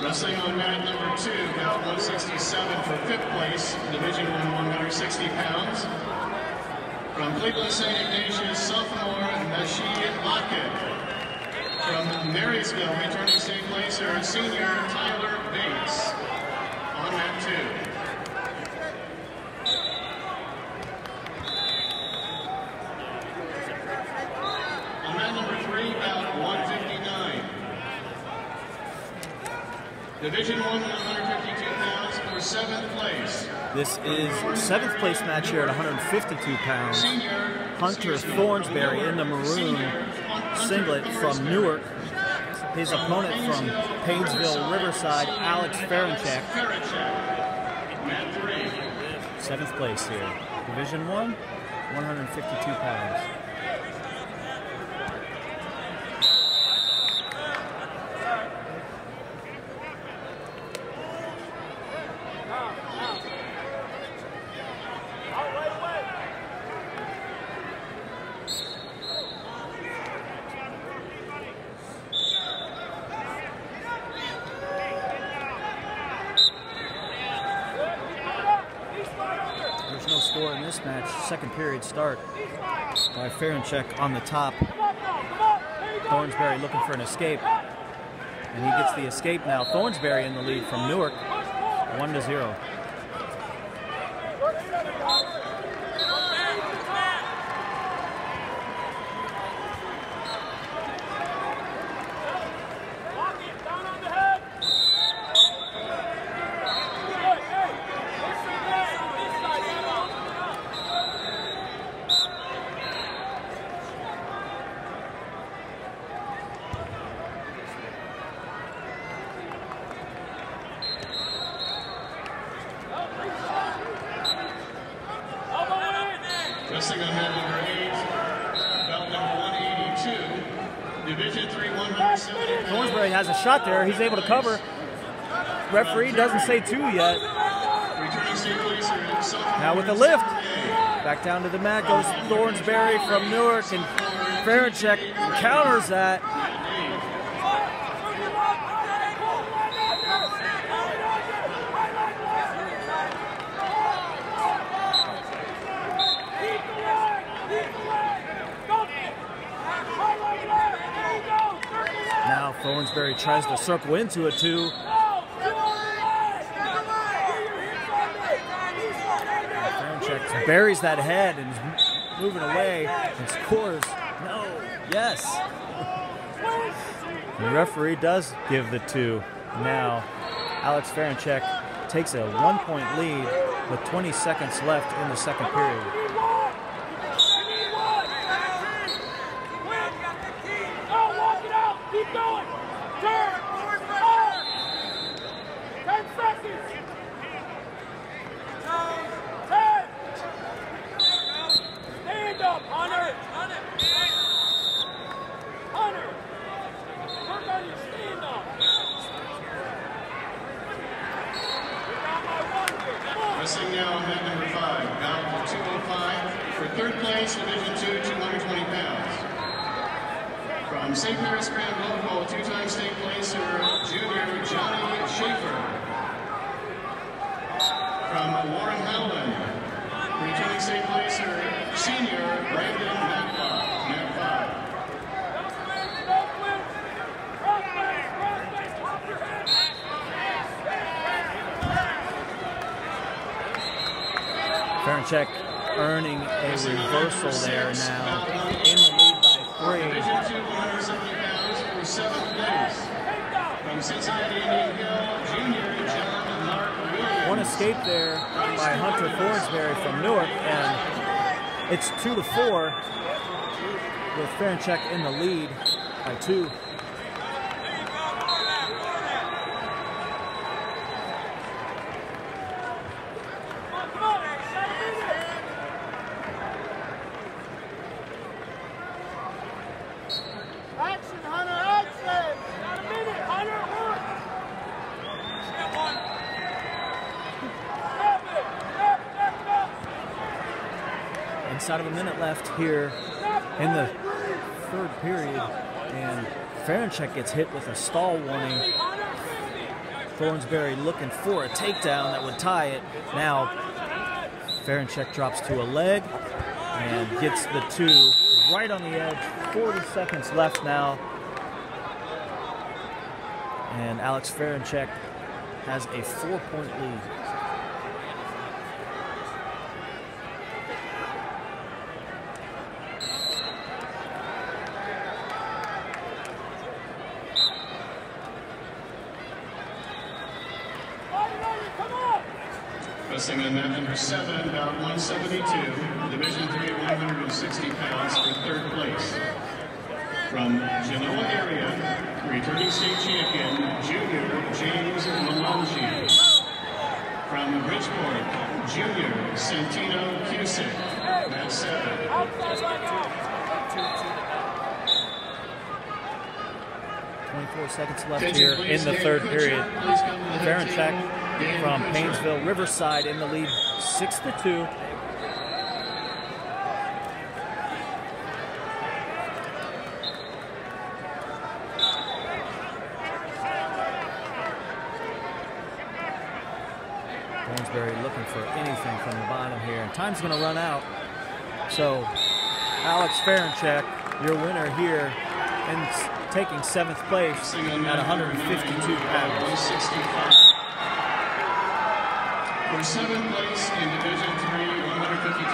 Wrestling on mat number two, bout 167 for fifth place, Division 1, 160 pounds. From Cleveland St. Ignatius, sophomore Nasheed Lockett. From Marysville, returning state placer, senior Tyler Bates. On mat two. On mat number three, bout 159. Division 1, 152 pounds for seventh place. This is seventh place match here at 152 pounds. Hunter Thornsberry in the maroon singlet from Newark. His opponent from Painesville, Riverside, Alex Farenchak. Seventh place here. Division 1, 152 pounds. Match. Second period start by Farenchak on the top. Thornsberry looking for an escape. And he gets the escape now. Thornsberry in the lead from Newark, 1 to 0. On number eight, belt number 182. Division 3, 170 pounds. Thornsberry has a shot there. He's able to cover. Referee doesn't say two yet. Returning state placer, sophomore Now with the lift. Back down to the mat goes Thornsberry from Newark, and Farenchak counters that. Thornsberry tries to circle into a two. Farenchak buries that head and is moving away and scores. No, yes. The referee does give the two. Now, Alex Farenchak takes a one point lead with 20 seconds left in the second period. Keep going! Turn! Out! Ten seconds! Ten! Stand up, Hunter! Hunter! Work on your stand up! You got my one Wrestling now on mat number five, bout 205 for third place, Division 2, 220 pounds. From St. Paris Graham Local, two-time state placer, junior Johnny Schaefer. From Warren Howland, returning state placer, senior Brandon Matlock, mat five. Farenchak earning a reversal there now in the lead by three. Division 2, 170 pounds for seventh place. From Cincinnati, Indian Hill, John Mark One escape there by Hunter Thornsberry from Newark, and it's two to four with Farenchak in the lead by two. Action, Hunter, action! Got a minute, Hunter, work! Stop it! Stop, Inside of a minute left here in the third period, and Farenchak gets hit with a stall warning. Thornsberry looking for a takedown that would tie it. Now, Farenchak drops to a leg and gets the two right on the edge. 40 seconds left now. And Alex Farenchak has a four point lead. Wrestling in mat number seven, about 172, Division three, 160 pounds for third place. From Genoa area, returning state champion, junior James Malangi. From Bridgeport, junior Santino Cusick, mat seven. 24 seconds left here in the third period. Please come to the head Ferenchek table. Dan from. Painesville Riverside in the lead, six to two. Thornsberry looking for anything from the bottom here. And time's going to run out. So, Alex Farenchak, your winner here, and taking seventh place at 152 pounds. 165. For seventh place in Division three, 152